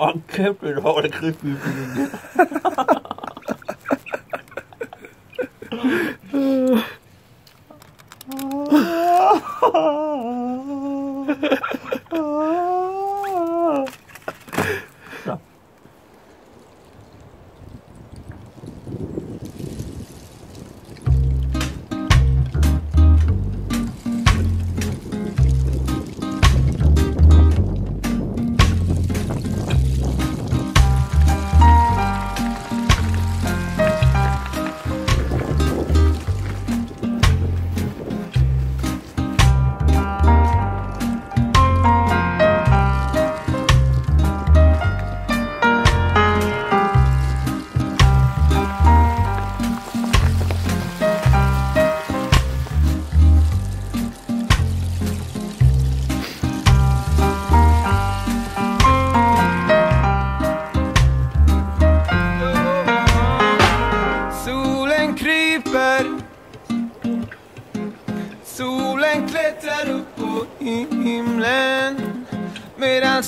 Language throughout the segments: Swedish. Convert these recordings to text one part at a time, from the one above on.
Han köpte det, var i krypmycket.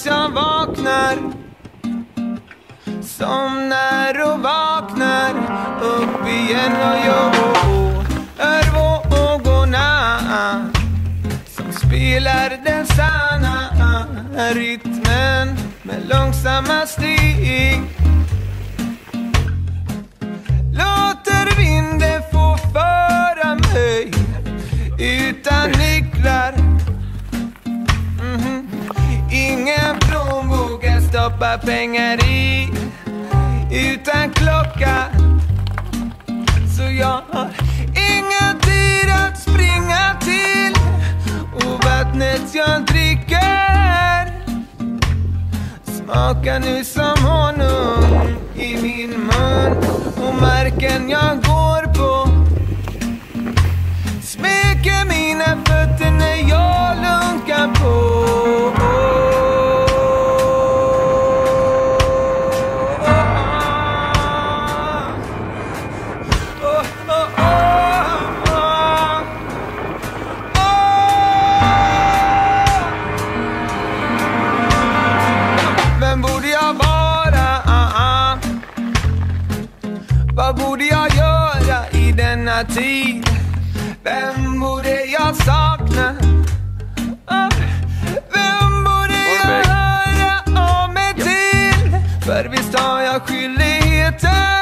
Jag vaknar. Somnar och vaknar upp igen och jag hör vågorna som spelar den sanna rytmen med långsamma steg. Stoppa pengar i utan klocka. Så jag har ingen tid att springa till. Och vattnet jag dricker smakar nu som honung i min mun. Och marken jag går på smeker mina fötter när jag lunkar på. För visst har jag skyldigheter?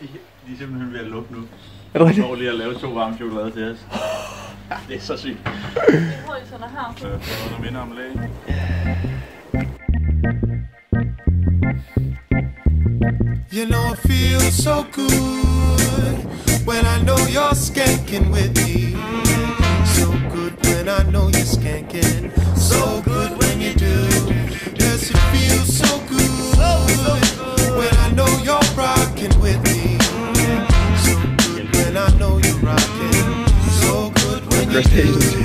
De, de er simpelthen ved at lukke nu. Er det De rigtigt? lige at lave to varme chokolade til os. Det er så sygt. Højserne her. Øh, For noget minder om lægen. You know it feels so good when I know you're skanking with me. So good when I know you're skanking. So good when you do. Yes, it feels so good when I know you're rocking with me. So good when I know you're rocking. So good when you do.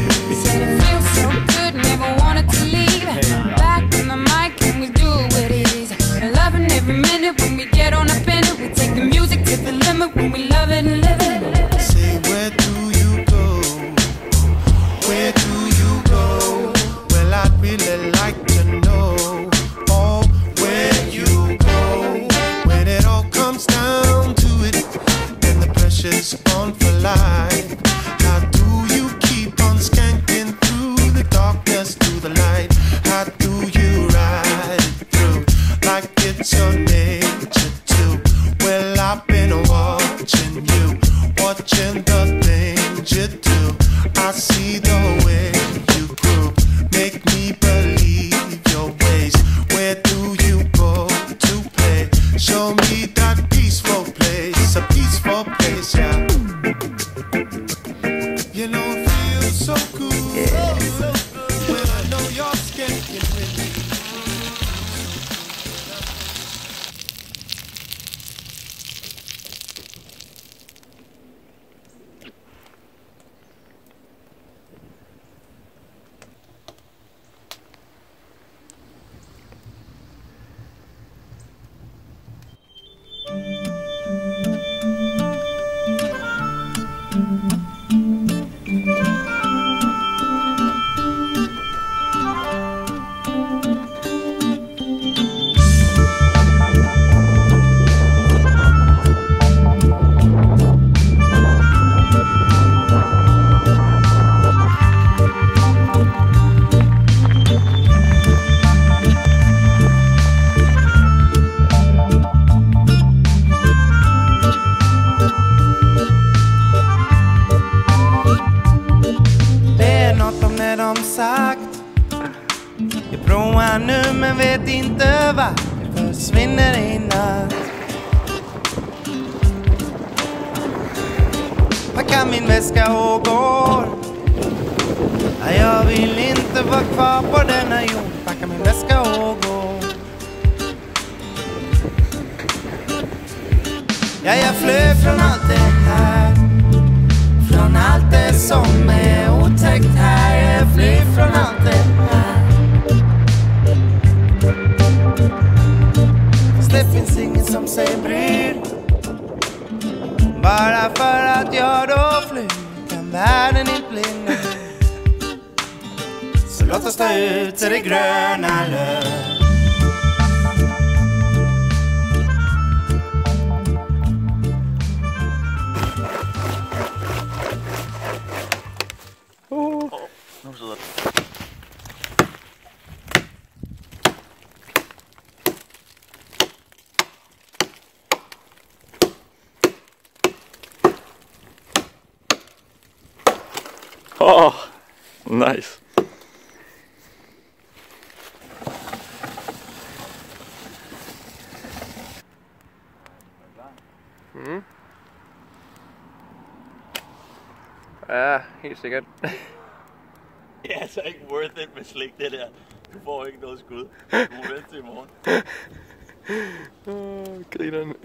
Provar nu men vet inte vart Det försvinner i natt. Packar min väska och går? Nej, Jag vill inte vara kvar på denna jord. Packar min väska och går Ja, jag flyr från allt det här. Från allt det som är otäckt här. Jag flyr från allt det här som sig bryr Bara för att jag då flyr kan världen inte bli ny. Så låt oss ta ut till det gröna löv Ja, helt sikkert. Det er altså ikke worth it med slik, det der. Du får ikke noget skud. Du må vente til i morgen. Åh, grineren.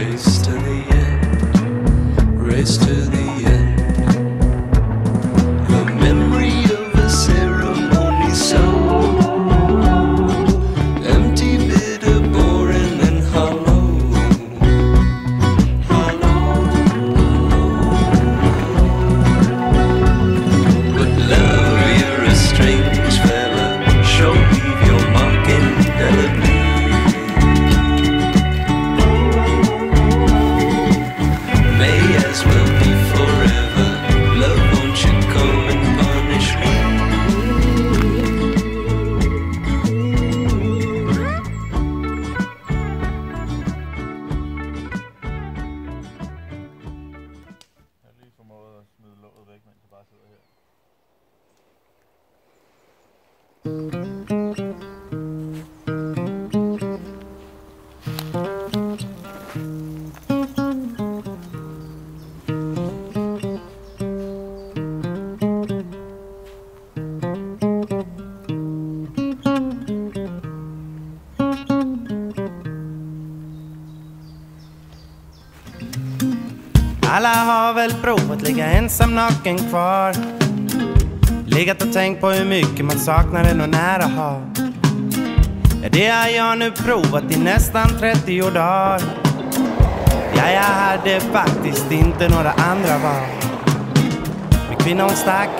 race to the end, race to väl provat ligga ensam naken kvar. Legat och tänkt på hur mycket man saknar en och nära ha Ja, det har jag nu provat i nästan 30 dagar. Ja, jag hade faktiskt inte några andra val. Min kvinna hon stack.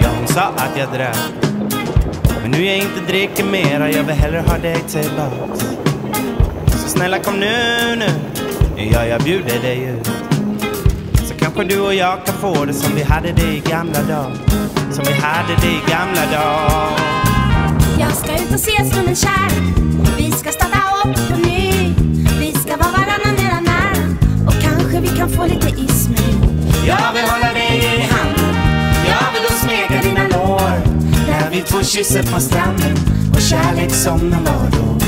Ja, hon sa att jag drack. Men nu jag inte dricker mera, jag vill hellre ha dig tillbaks. Så snälla kom nu, nu. Ja, jag bjuder dig ut kanske du och jag kan få det som vi hade det i gamla dagar. Som vi hade det i gamla dagar. Jag ska ut och ses med min kär. Vi ska starta upp på ny. Vi ska vara varannan mera nära Och kanske vi kan få lite i smyg Jag vill hålla dig i handen Jag vill då smeka dina lår. När vi två kysser på stranden Och kärlek som den var då.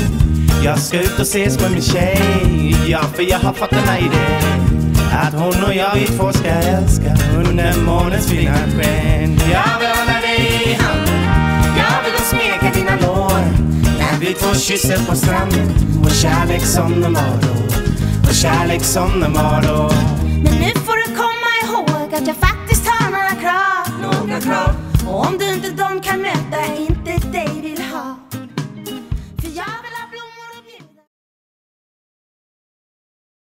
Jag ska ut och ses med min tjej. Ja, för jag har fått en idé att hon och jag vi två ska älska under månens fina sken Jag vill hålla dig i handen Jag vill då smeka dina lår. När vi två kysser på stranden Vår kärlek som den var då. Vår kärlek som den var då. Men nu får du komma ihåg att jag faktiskt har några krav. Några krav? Och om du inte dem kan möta inte